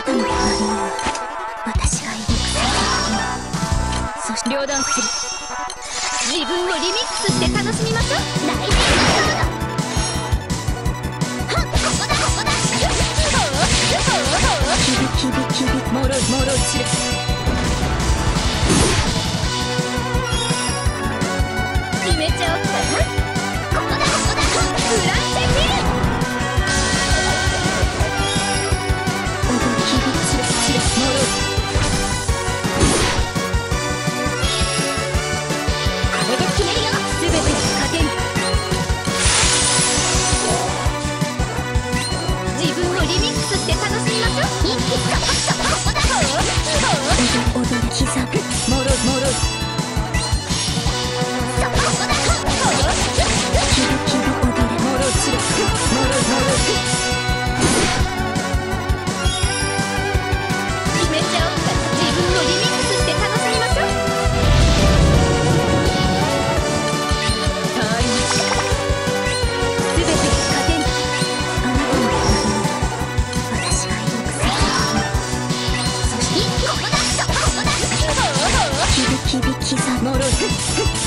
なたの隣には私がいるそして両断する自分をリミックスして楽しみましょう大事は。っここだここだキビキビキビもろもろ散る呪い